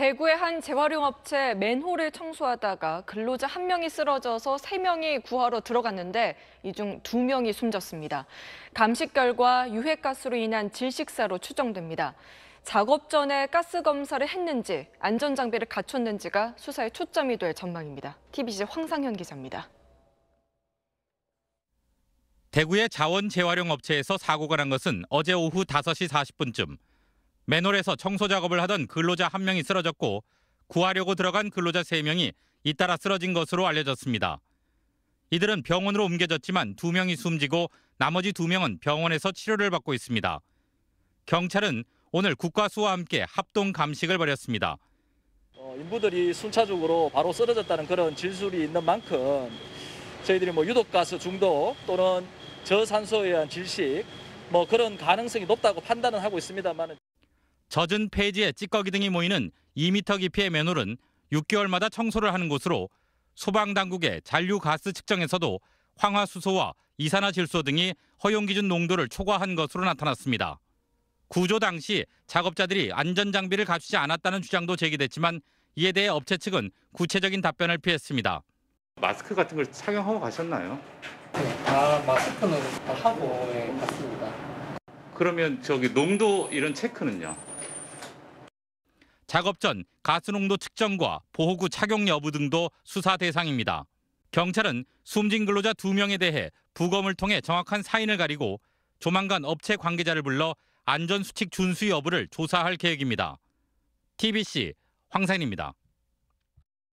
대구의 한 재활용 업체 맨홀을 청소하다가 근로자 한 명이 쓰러져서 세 명이 구하러 들어갔는데 이 중 두 명이 숨졌습니다. 감식 결과 유해가스로 인한 질식사로 추정됩니다. 작업 전에 가스 검사를 했는지 안전 장비를 갖췄는지가 수사에 초점이 될 전망입니다. TBC 황상현 기자입니다. 대구의 자원 재활용 업체에서 사고가 난 것은 어제 오후 5시 40분쯤. 맨홀에서 청소 작업을 하던 근로자 한 명이 쓰러졌고 구하려고 들어간 근로자 세 명이 잇따라 쓰러진 것으로 알려졌습니다. 이들은 병원으로 옮겨졌지만 두 명이 숨지고 나머지 두 명은 병원에서 치료를 받고 있습니다. 경찰은 오늘 국과수와 함께 합동 감식을 벌였습니다. 어, 인부들이 순차적으로 바로 쓰러졌다는 그런 진술이 있는 만큼 저희들이 뭐 유독가스 중독 또는 저산소에 의한 질식 뭐 그런 가능성이 높다고 판단은 하고 있습니다만 젖은 폐지에 찌꺼기 등이 모이는 2m 깊이의 맨홀은 6개월마다 청소를 하는 곳으로 소방당국의 잔류가스 측정에서도 황화수소와 이산화질소 등이 허용 기준 농도를 초과한 것으로 나타났습니다. 구조 당시 작업자들이 안전장비를 갖추지 않았다는 주장도 제기됐지만 이에 대해 업체 측은 구체적인 답변을 피했습니다. 마스크 같은 걸 착용하고 가셨나요? 다 마스크는 다 하고 예, 갔습니다. 그러면 저기 농도 이런 체크는요? 작업 전 가스 농도 측정과 보호구 착용 여부 등도 수사 대상입니다. 경찰은 숨진 근로자 두명에 대해 부검을 통해 정확한 사인을 가리고 조만간 업체 관계자를 불러 안전수칙 준수 여부를 조사할 계획입니다. TBC 황산입니다.